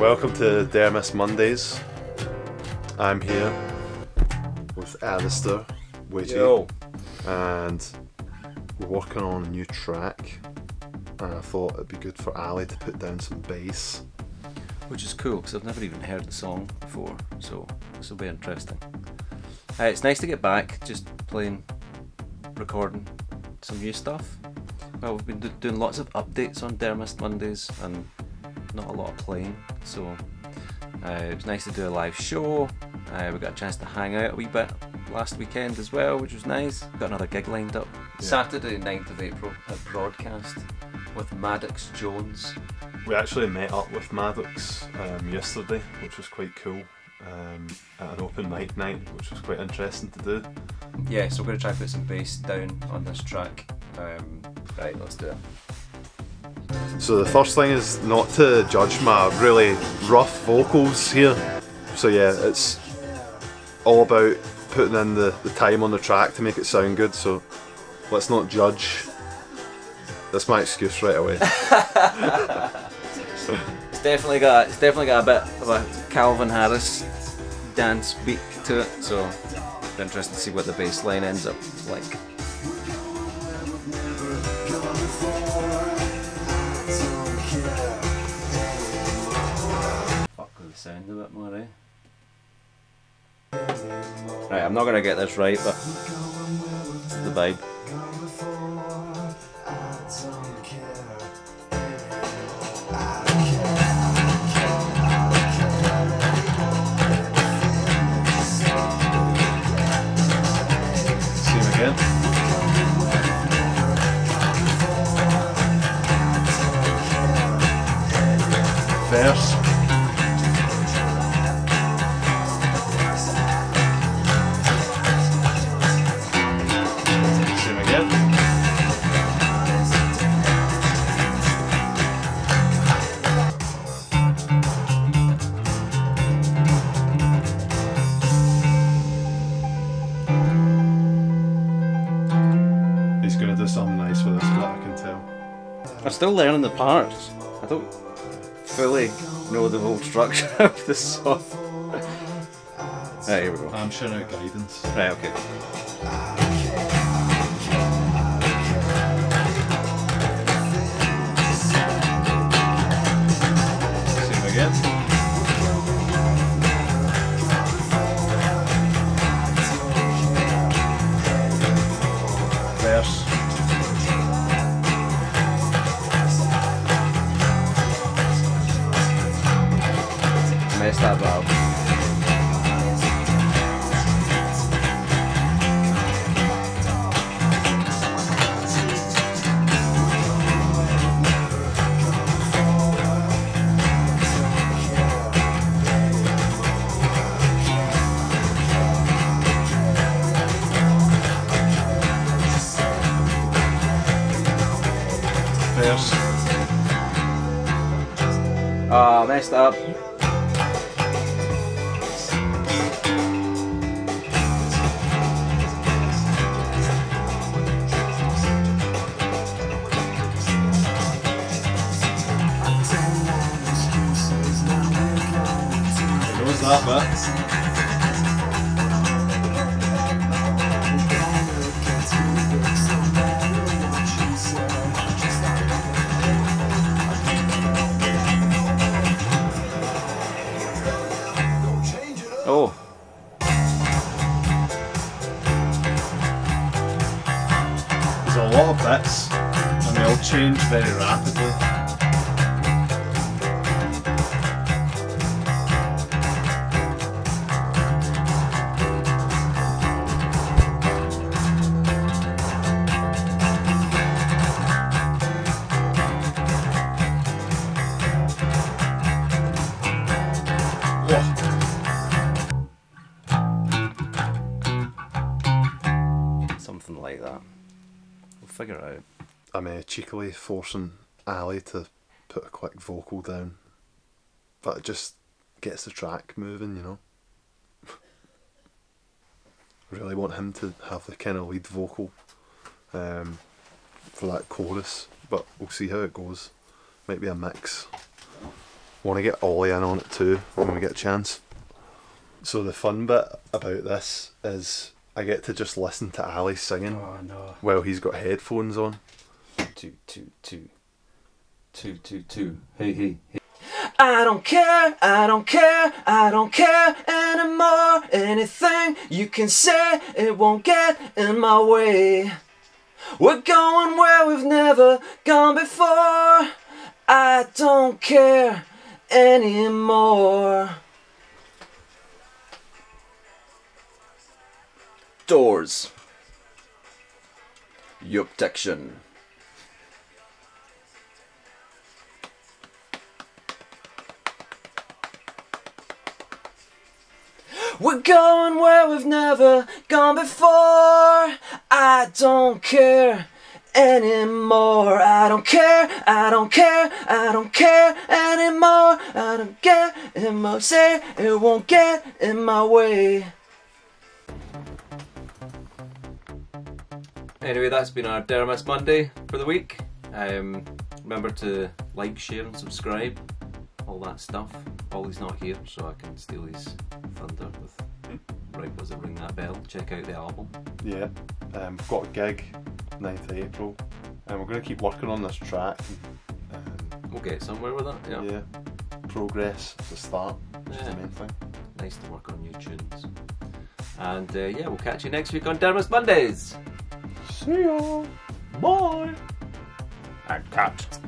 welcome to der Mist Mondays. I'm here with Alistair, Witty, Yo. and we're working on a new track. And I thought it'd be good for Ali to put down some bass. Which is cool because I've never even heard the song before, so this will be interesting. Uh, it's nice to get back, just playing, recording some new stuff. Well, we've been do- doing lots of updates on der Mist Mondays and not a lot of playing, so uh, it was nice to do a live show. Uh, we got a chance to hang out a wee bit last weekend as well, which was nice. Got another gig lined up. Yeah. Saturday, 9th of April, at Broadcast with Maddox Jones. We actually met up with Maddox um, yesterday, which was quite cool. Um, at an open mic night, which was quite interesting to do. Yeah, so we're going to try and put some bass down on this track. Um, right, let's do it. So the first thing is not to judge my really rough vocals here. So yeah, it's all about putting in the, the time on the track to make it sound good. So let's not judge. That's my excuse right away. It's definitely got it's definitely got a bit of a Calvin Harris dance beat to it, so interesting to see what the bass line ends up like. Sound a bit more, eh? Right, I'm not gonna get this right, but the vibe. Verse. Something nice with this bit, I can tell. I'm still learning the parts. I don't fully know the whole structure of the song. right, here we go. I'm showing out guidance. Right, okay. Messed that valve. Verse. Ah, messed up. That bit. Oh, There's a lot of bits, and they all change very rapidly. Figure out. I'm uh, cheekily forcing Ali to put a quick vocal down, but it just gets the track moving, you know. really want him to have the kind of lead vocal um, for that chorus, but we'll see how it goes. Might be a mix. want to get Ollie in on it too when we get a chance. So the fun bit about this is I get to just listen to Ali singing Oh no. while he's got headphones on. Two, two, two. Two, two, two. Hey, hey, hey. I don't care, I don't care, I don't care anymore. Anything you can say, it won't get in my way. We're going where we've never gone before. I don't care anymore. Doors. Your protection. We're going where we've never gone before. I don't care anymore. I don't care, I don't care, I don't care anymore. I don't care anymore. Say it won't get in my way. Anyway, that's been our der Mist Monday for the week. Um, remember to like, share, and subscribe. All that stuff. Ollie's not here, so I can steal his thunder with Right Was It Ring That Bell. Check out the album. Yeah, um, we've got a gig 9th of April, and we're going to keep working on this track. Um, We'll get somewhere with it. Yeah. yeah, progress to start, which is Yeah. the main thing. Nice to work on new tunes. And uh, yeah, we'll catch you next week on der Mist Mondays. See ya! Bye. And cut.